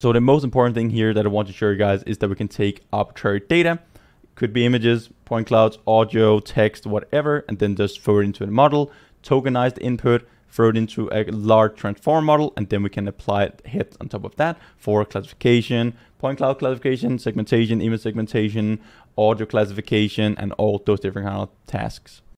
So the most important thing here that I want to show you guys is that we can take arbitrary data, could be images, point clouds, audio, text, whatever, and then just throw it into a model, tokenize the input, throw it into a large transform model, and then we can apply hit on top of that for classification, point cloud classification, segmentation, image segmentation, audio classification, and all those different kind of tasks.